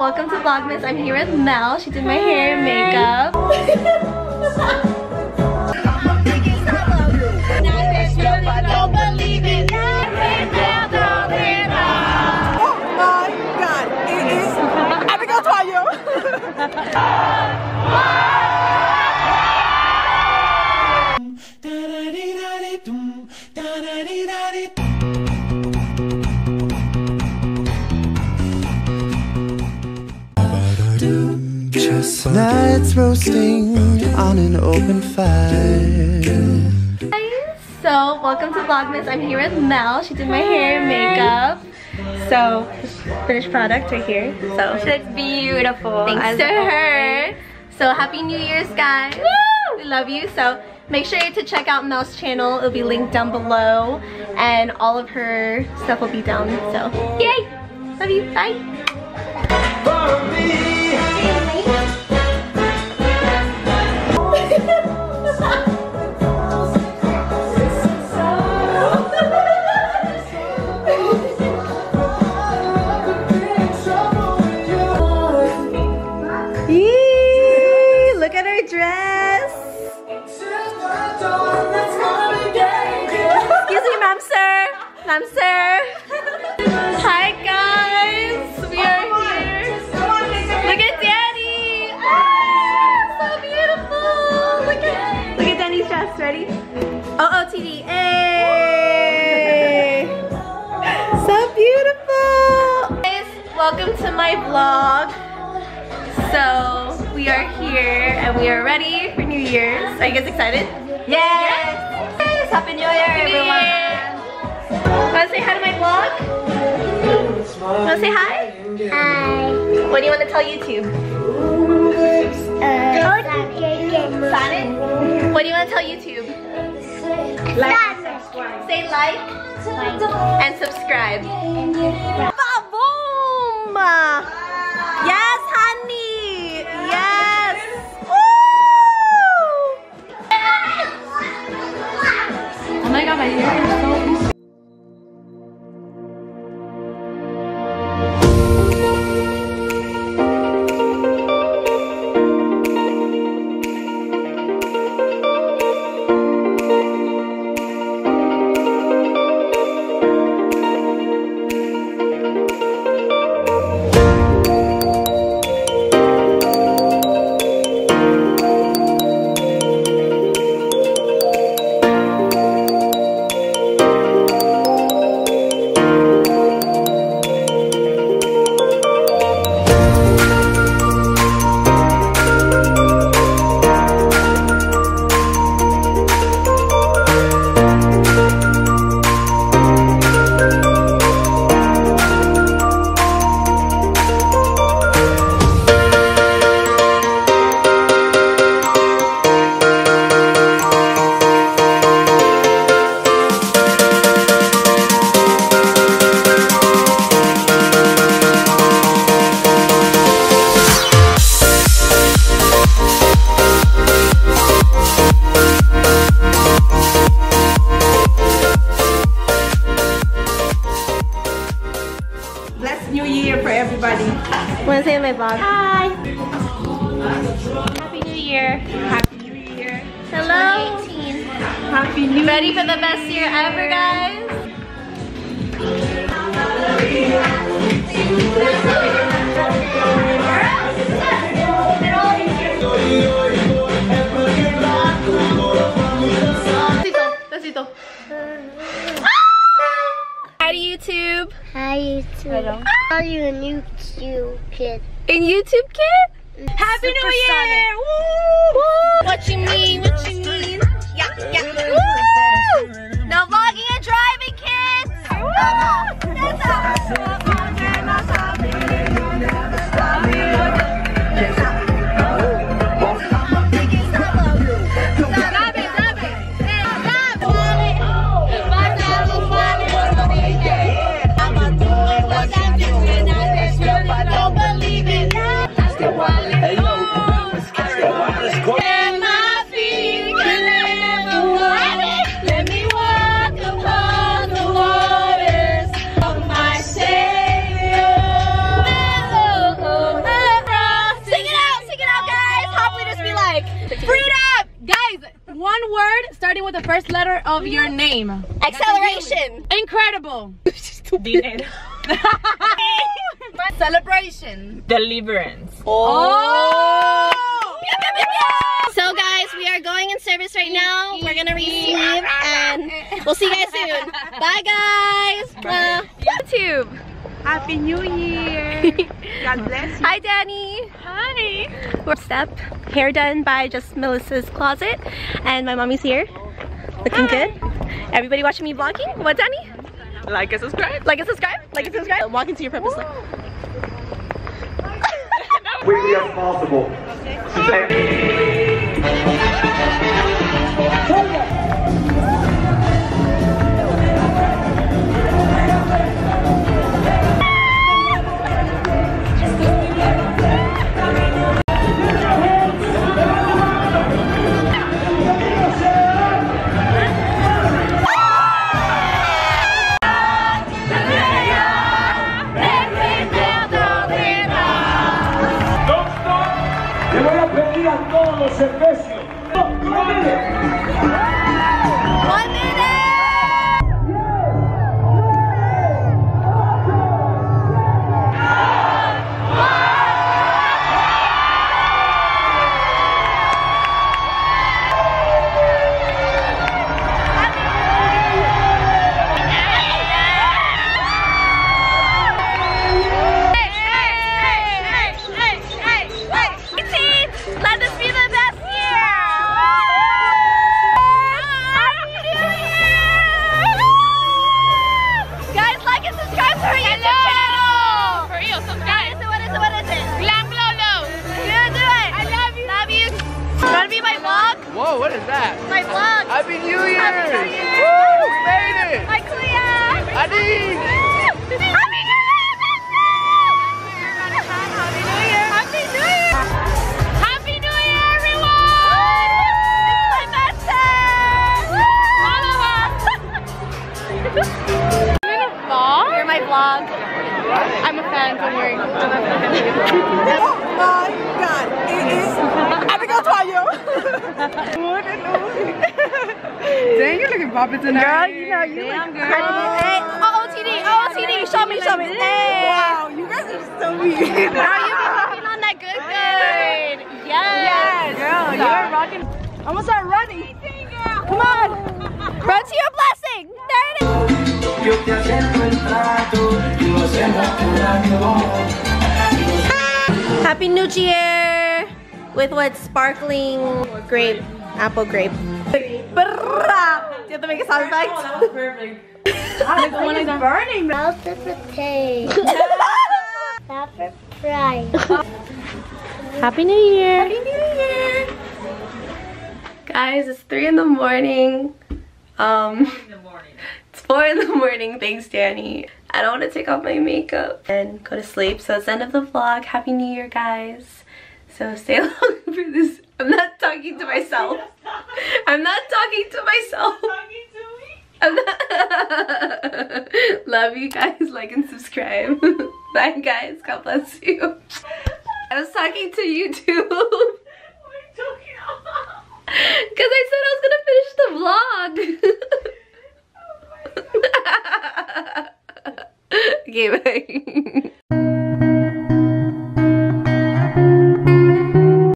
Welcome to Vlogmas. I'm here with Mel. She did my hair and makeup. Oh my god, it is Abigail Tuaño. Chestnuts roasting on an open fire. So, welcome to Vlogmas. I'm here with Mel. She did my hair and makeup. So, finished product right here. So, It's beautiful. thanks I to love her. So, happy New Year's, guys. We love you. So, make sure to check out Mel's channel. It'll be linked down below. And all of her stuff will be down. So, yay! Love you. Bye. Ma'am, sir. Hi, guys. We are here. Look at Danny. Ah, so beautiful. Look at, look at Danny's dress. Ready? OOTD. Hey. So beautiful. Guys, welcome to my vlog. So we are here and we are ready for New Year's. Are you guys excited? Yes! yes! Happy New Year, Happy New everyone! Year. Wanna say hi to my vlog? Wanna say hi? Hi. What do you want to tell YouTube? Uh, Planet? What do you want to tell YouTube? Like. Say like and subscribe. Boom! Everybody. Want to say in my vlog? Hi! Happy New Year! Happy New Year. Hello! Happy New Year. Ready for the best year ever, guys? A new cute kid? In YouTube, kid? Happy New Year! Woo! What you mean? What you mean? Yeah, yeah. Woo! No vlogging and driving, kids! Woo! Starting with the first letter of your name. Acceleration. Incredible. Dinero. Celebration. Deliverance. Oh. oh. So guys, we are going in service right now. We're gonna receive and we'll see you guys soon. Bye guys. Bye. Uh, YouTube. Happy New Year. God bless you. Hi, Danny. Hi. We're step hair done by just Melissa's closet, and my mommy's here, looking good. Everybody watching me vlogging. What, Danny? Like and subscribe. Like and subscribe. Like and subscribe. Walk into your purpose. life. quickly as possible. Le digan todos los efesios. Whoa, what is that? My vlog. Happy New Year! Happy New Year! Woo, we made it! My. Adi! Happy New Year! Happy New Year! Happy New Year! Happy New Year, everyone! It's my birthday! Follow us! You're my vlog. I'm a fan, don't worry. Oh my God. It is Abigail Tuaño. What an Dang, you're looking poppin' tonight. Girl, you know you Damn, girl. Hey, OOTD, OOTD, show me, show me. Hey. Wow, you guys are so weird. Girl, you be rocking on that good, good. Yes. Girl, you're rocking. I'm gonna start running. Come on. Run to your blessing. There it is. Yo te acepto el trato y lo hacemos por amor. Happy New Year with what sparkling grape, apple grape. Brrrah. Do you have to make a sound effect? burning. Mouth of potato. Pepper fry. Happy New Year. Happy New Year. Guys, it's 3 in the morning. Um, it's 4 in the morning. Thanks, Danny. I don't want to take off my makeup and go to sleep. So it's the end of the vlog. Happy New Year, guys. So stay along for this. I'm not talking to myself. I'm not talking to myself. Love you guys. Like and subscribe. Bye, guys. God bless you. I was talking to YouTube. Because I said I was gonna finish the vlog. Oh okay, bye.